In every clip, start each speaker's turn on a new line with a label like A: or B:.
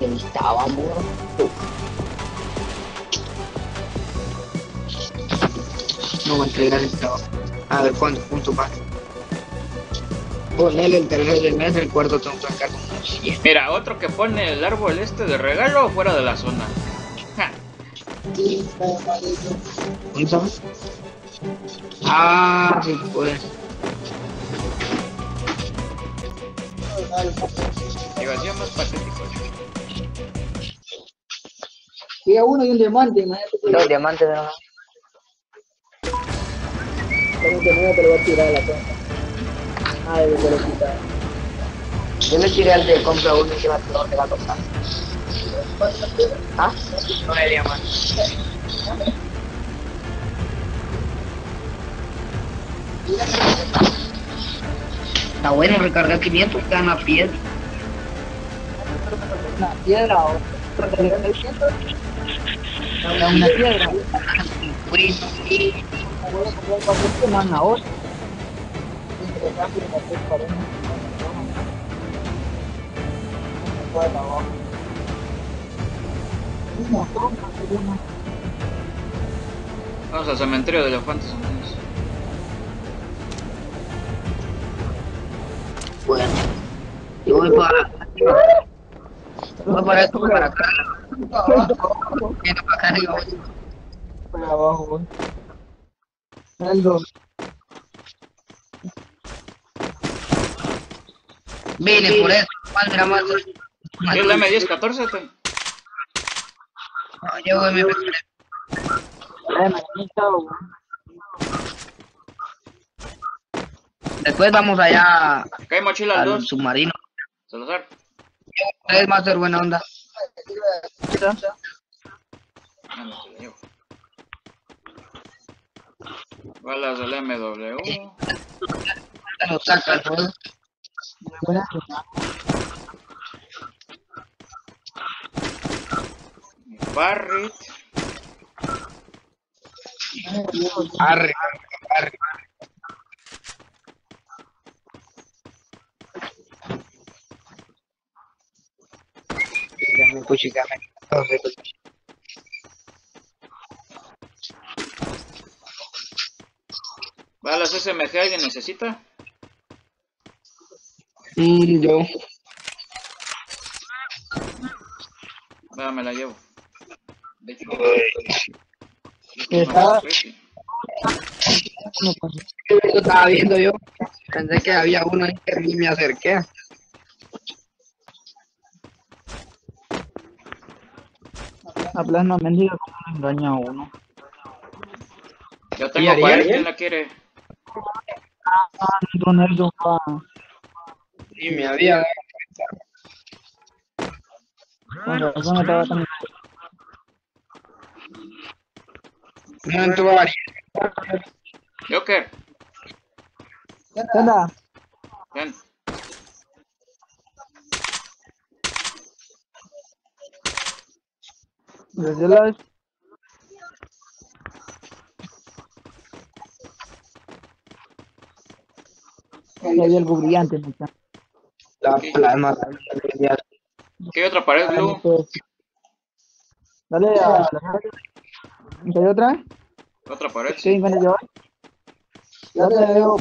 A: Estaba muerto. No va a entregar el trabajo. A ver cuántos puntos va. Ponele el tercero del mes, el cuarto tengo que sacar como 100.
B: Mira, otro que pone el árbol este de regalo fuera de la zona. Ja,
A: ¿Cuánto? Ah, sí, pues.
B: Digo, así más patético.
C: Y a uno y un diamante, imagínate. que
A: Los diamantes de la...
C: Tengo que no te lo voy a tirar a la cuenta. Ay, me lo quitar.
A: Yo le tiré al de compra uno y se va la cosa. ¿Ah? No le diamante. Está bueno recargar 500 cada una piedra.
C: Una piedra o una, una piedra. Voy a comprar más. Intercambio de montón, una.
B: Vamos al cementerio de elefantes. entonces.
A: Bueno, yo voy para. Voy para esto, para acá. Para acá arriba.
C: Para abajo, güey. El dos.
A: Vine por eso. ¿Cuál era más?
B: ¿Qué es la M1014? te?
A: No, yo voy, me.
C: Eh, han quitado, güey.
A: Después vamos allá
B: Acá hay mochila al 2.
A: submarino.
B: Salazar.
A: Es más buena onda.
B: No, te la llevo. Balas del MW.
A: Lo. Arre, arre. Dígame, puchicame.
B: Balas SMG, ¿alguien necesita?
A: Mm, yo.
B: Va, me la llevo. De hecho,
C: Está-
B: sí.
C: No pasa.
A: Eso estaba viendo yo. Pensé que había uno ahí que ni me acerqué.
C: La plasma mendiga como engaña a uno.
B: Yo
A: ¿Y
B: tengo? 40, ¿quién la quiere?
C: Ah, va.
A: Y me había.
C: Con razón estaba tan.
A: No.
B: Joker,
C: ¿Qué onda?
B: ven.
C: Desde la Ahí hay algo brillante, mucha.
A: La plasma.
B: ¿Qué hay otra pared, Blue?
C: Dale a la ¿Y hay otra?
B: Otra pared,
C: ¿Qué
B: sí.
C: van a llevar? Ya te veo.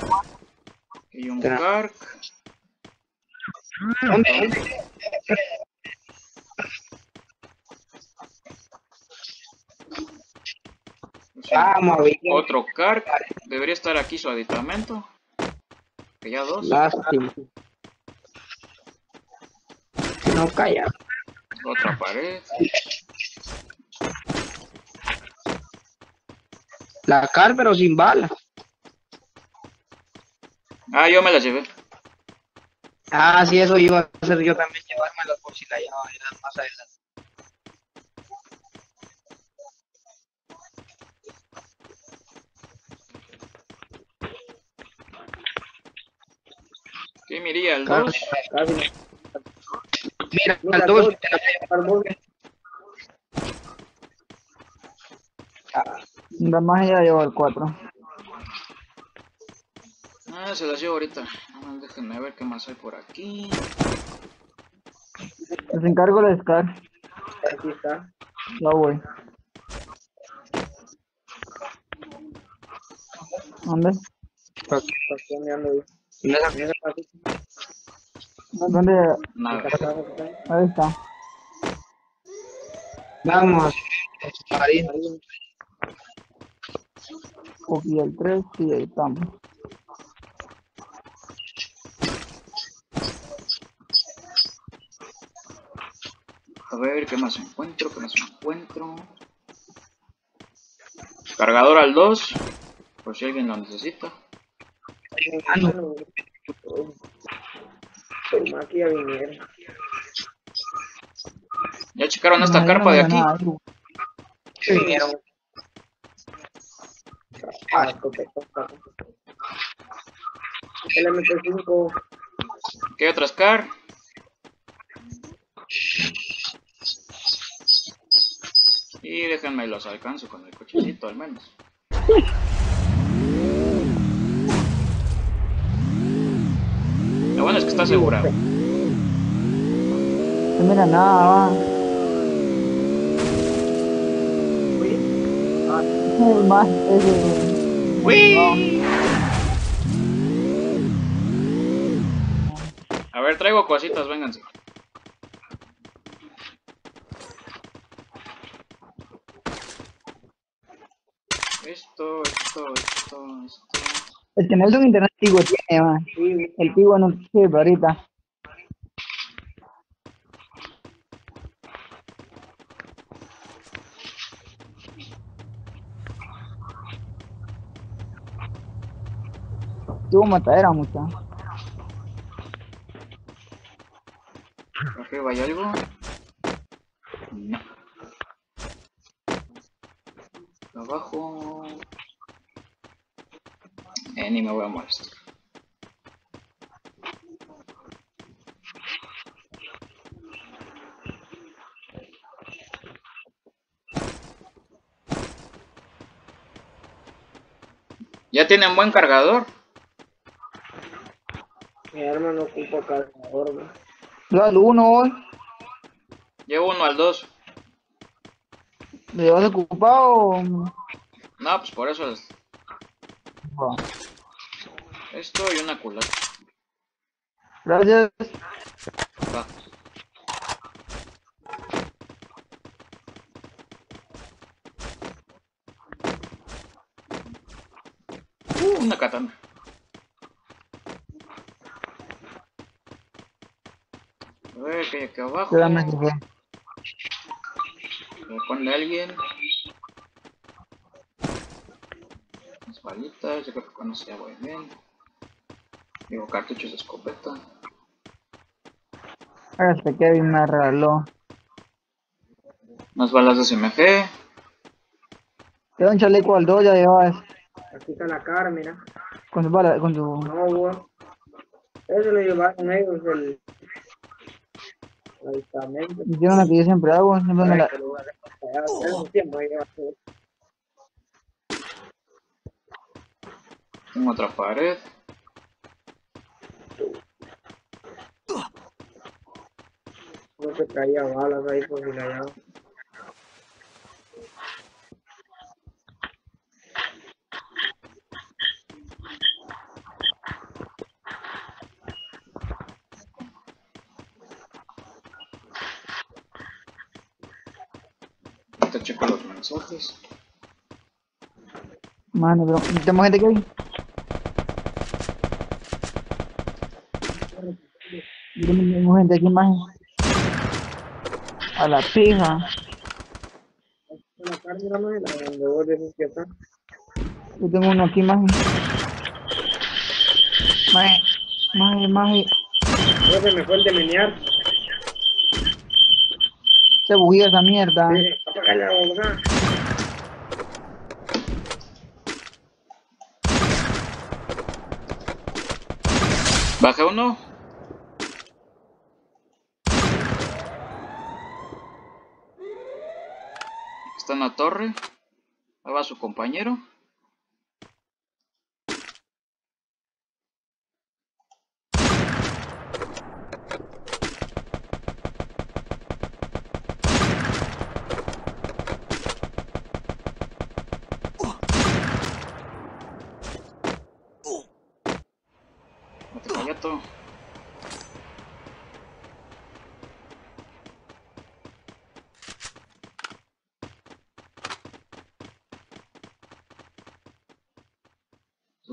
B: Y un. Kark.
A: ¿Dónde? Vamos.
B: Otro Kark. Debería estar aquí su aditamento. Que ya dos.
A: Lástima. No calla.
B: Otra pared.
A: La car, pero sin bala.
B: Ah, yo me la llevé.
A: Ah, sí, eso iba a hacer yo también, llevármelas por si la llevaba más adelante.
B: ¿Qué miría el
A: Car-
B: 2?
A: casi no. Mira, al dos, te la voy a llevar.
C: La más ya llevo el 4.
B: Ah, se las llevo ahorita. Nada déjenme ver qué más hay por aquí.
C: Les encargo la Scar.
D: Aquí está.
C: Ya voy. ¿Dónde?
D: Aquí está, ¿dónde ando yo? ¿Y esa- y esa pasita?
C: ¿Dónde?
B: Nada.
C: Ahí está.
D: Vamos. Marín.
C: Copy el 3 y ahí estamos.
B: A ver, ¿qué más encuentro? ¿Qué más encuentro? Cargador al 2. Por si alguien lo necesita.
D: Ah, no. Más que ya vinieron.
B: ¿Ya checaron esta
C: No,
B: carpa
C: no
B: de aquí?
C: nada.
D: Sí, vinieron. Ah, escopeta. LMT5.
B: ¿Qué hay otra Scar? Y déjenme los alcanzo con el cochecito al menos. Bueno es que está asegurado.
C: No mira nada, va. El más ese.
B: ¡Uy! A ver, traigo cositas, vénganse. Esto, esto, esto, esto.
C: Es que Nelson Internet Tigo tiene, man. El Tigo no sirve ahorita. Tuvo matadera mucha.
B: Arriba hay algo. Abajo. Eh, ni me voy a molestar. Ya tienen buen cargador.
D: mi arma no ocupa cargador, güey.
C: Yo al 1 hoy.
B: Llevo uno al 2.
C: ¿Le llevas ocupado o.?
B: No, pues por eso es. Esto y una culata.
C: Gracias.
B: Va. Uh, una katana. A ver, que hay aquí abajo.
C: Espérame, que fue.
B: Me pone alguien. Las balitas, yo creo que con eso ya voy bien. Digo, cartuchos de escopeta.
C: Este Kevin me regaló.
B: Unas balas de SMG.
C: Te da un chaleco al 2, ya llevas.
D: Aquí está la cara, mira.
C: Con tu bala, con tu.
D: No, güey. Eso lo llevaron ellos, el... el aditamento.
C: Hicieron lo que yo siempre hago. Siempre me la.
D: Ay, pero, ya, hace un tiempo ahí va a ser.
B: Tengo otra pared.
D: No se traía balas ahí por si la llave.
B: Ahorita checo los mensajes.
C: Mano, pero. ¿Tenemos gente Kevin? Yo aquí más. A la pija.
D: La no la que.
C: Yo tengo uno aquí más. Más, más, más.
D: No se me fue el de menear.
C: Se buguea esa mierda.
D: Sí, apagale la boca.
B: Baje uno. Está en la torre. Ahí va su compañero.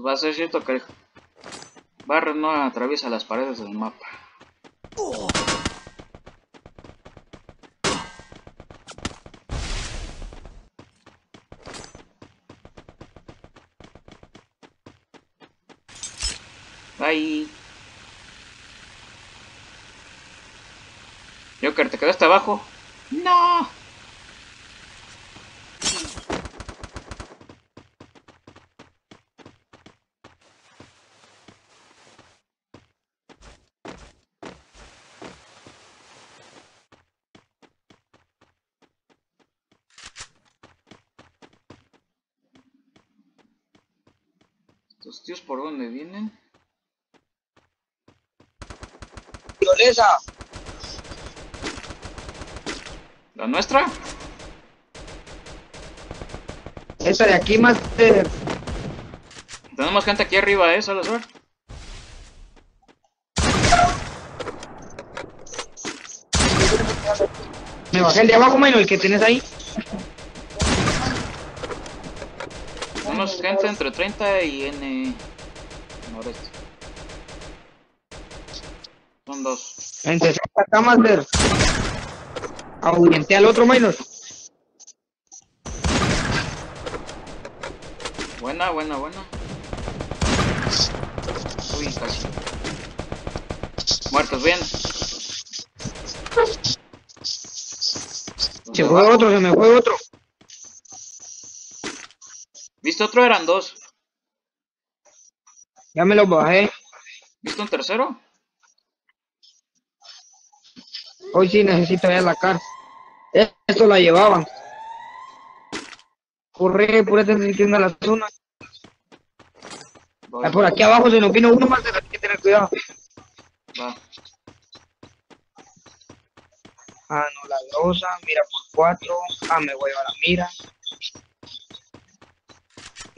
B: Va a ser cierto que Barret no atraviesa las paredes del mapa. Bye. Joker, ¿te quedaste abajo? No. ¿Estos tíos por dónde vienen?
A: Violesa.
B: ¿La nuestra?
A: Esta de aquí, más
B: Tenemos gente aquí arriba, ¿eh, Salazar?
A: Me bajé el de abajo, menos el que tienes ahí.
B: Tenemos gente entre 30 y N... Noreste. Son dos.
A: Entre acá, Master. Ahuyenté al otro, menos.
B: Buena, buena, buena. Uy, casi. Muertos, bien.
A: Se fue otro, se me fue otro.
B: ¿Viste otro? Eran dos.
A: Ya me los bajé.
B: ¿Viste un tercero?
A: Hoy sí necesito ya la cara. Esto la llevaban. Corre, por este sintiendo a la zona.
B: Voy,
A: Ah, Por aquí abajo se nos vino uno más, hay que tener cuidado.
B: va.
A: Ah, no, la rosa, mira por cuatro. Ah, me voy a la mira.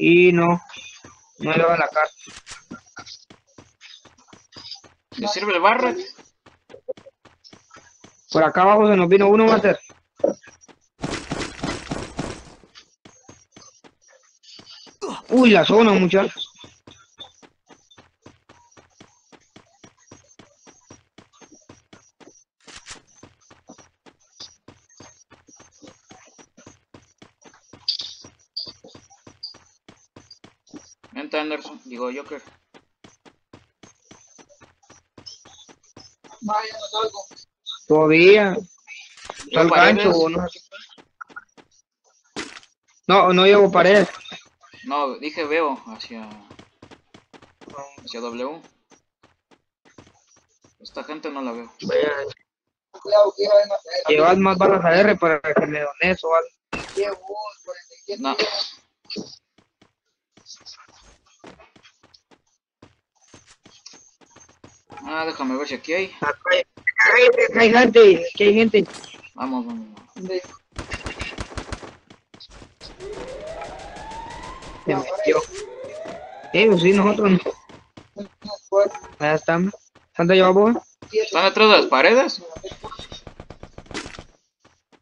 A: Y no, no le va la carta.
B: ¿Le sirve el Barret?
A: Por acá abajo se nos vino uno más. Uy, la zona, muchachos.
B: Vente, Anderson. Digo, Joker.
C: Vaya, no salgo.
A: Todavía. Está el gancho, o no. No, no llevo pared.
B: No, dije veo hacia... Hacia W. Esta gente no la veo.
A: Llevas más balas a R para que me dones o algo.
C: 47
B: No. Ah, déjame ver si aquí hay.
A: Acá hay, acá hay gente, aquí hay gente.
B: Vamos, vamos. vamos.
A: Se metió. Eh, pues sí, nosotros no. Ya están. ¿Santa lleva vos?
B: ¿Están detrás de las paredes?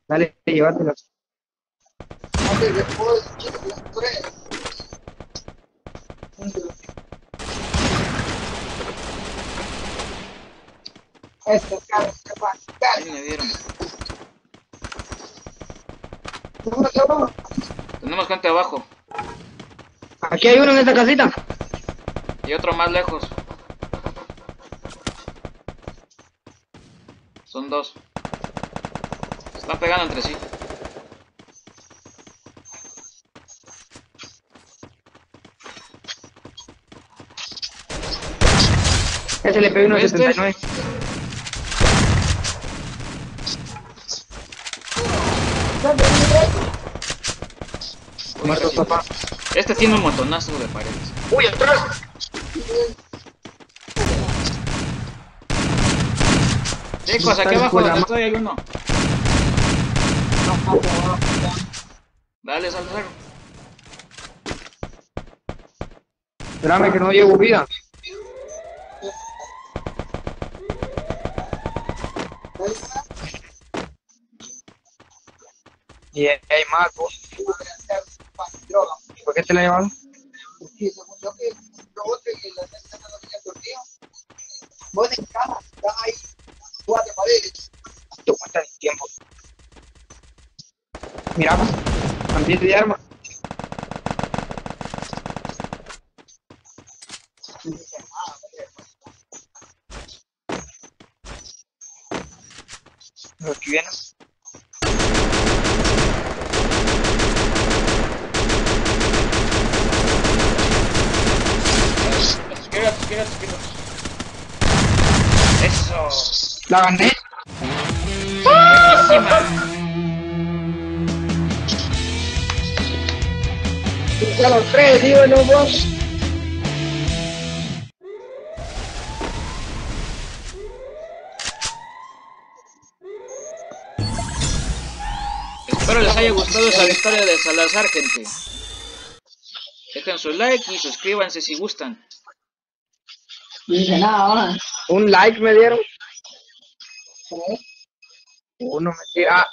A: Dale, llévatelas.
C: antes de Esto, cara, se va.
B: Ahí me dieron. Tenemos gente abajo.
A: Aquí hay uno en esta casita.
B: Y otro más lejos. Son dos. Se están pegando entre sí.
A: Ese le pegó uno de
B: ¿Este?
A: 79. Muerto, papá.
B: Este tiene un montonazo de paredes.
A: Uy, atrás.
B: Chicos, aquí abajo donde estoy hay uno. Dale, Salazar.
A: Espérame que no llevo vida. Y hay más, ¿Y por qué te la llevaron?
C: Porque según yo que lo otro y la neta no lo tenía dormido. Vos en casa, estás ahí, cuatro paredes.
A: Te cuesta el tiempo. Mira, pues, ambiente de armas. Los que
B: vienes.
A: La gané.
B: Buenísima.
A: A los tres, digo, no vos.
B: Espero les haya gustado esa victoria de Salazar, gente. Dejen su like y suscríbanse si gustan.
C: Dice nada.
A: Un like me dieron. Uno tira.